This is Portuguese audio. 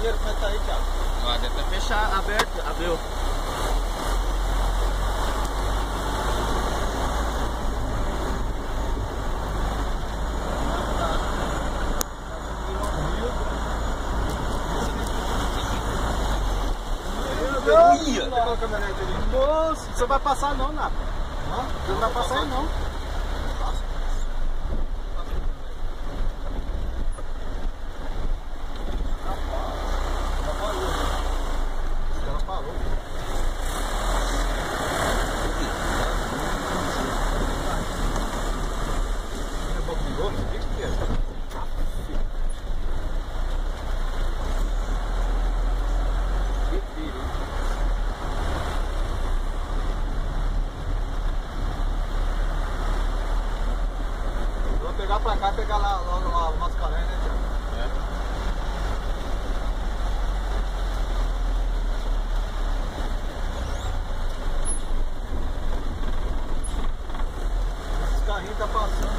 chaveiro como é que tá aí, Thiago? Ó, deve tá fechado, aberto, abriu. Nossa, você vai passar não, Napa. Não vai passar não. pra cá pegar lá, o Mascarenhas, né, Tiago? É. Esse carrinho tá passando.